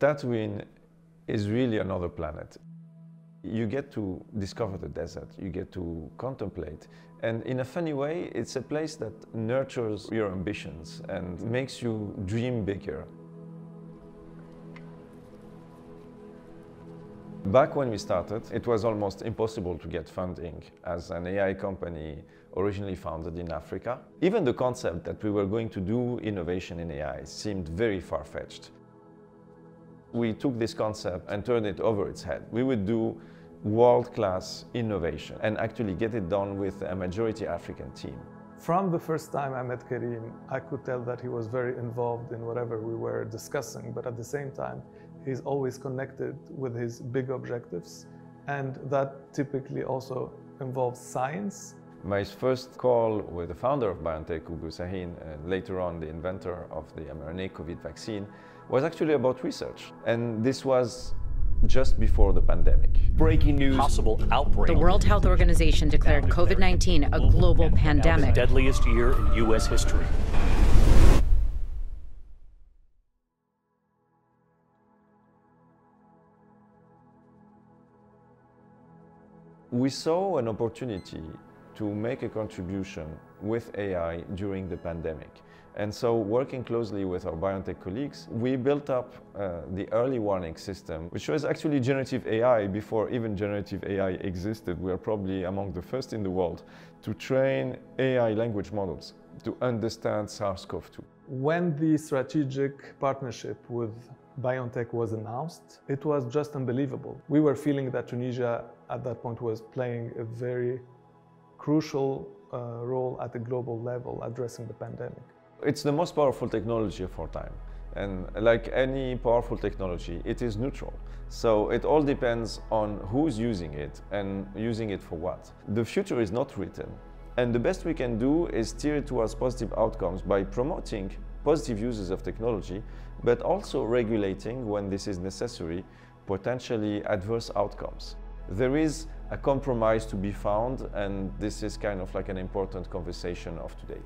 Tatooine is really another planet. You get to discover the desert, you get to contemplate, and in a funny way, it's a place that nurtures your ambitions and makes you dream bigger. Back when we started, it was almost impossible to get funding as an AI company originally founded in Africa. Even the concept that we were going to do innovation in AI seemed very far-fetched. We took this concept and turned it over its head. We would do world-class innovation and actually get it done with a majority African team. From the first time I met Karim, I could tell that he was very involved in whatever we were discussing, but at the same time, he's always connected with his big objectives, and that typically also involves science. My first call with the founder of BioNTech, Ugur Sahin, and later on the inventor of the mRNA COVID vaccine, was actually about research. And this was just before the pandemic. Breaking news. Possible outbreak. The World Health Organization declared COVID 19 a global pandemic. Deadliest year in U.S. history. We saw an opportunity to make a contribution with AI during the pandemic. And so working closely with our BioNTech colleagues, we built up uh, the early warning system, which was actually generative AI before even generative AI existed. We are probably among the first in the world to train AI language models to understand SARS-CoV-2. When the strategic partnership with BioNTech was announced, it was just unbelievable. We were feeling that Tunisia at that point was playing a very crucial uh, role at the global level addressing the pandemic. It's the most powerful technology of our time. And like any powerful technology, it is neutral. So it all depends on who's using it and using it for what. The future is not written. And the best we can do is steer it towards positive outcomes by promoting positive uses of technology, but also regulating, when this is necessary, potentially adverse outcomes. There is a compromise to be found, and this is kind of like an important conversation of today.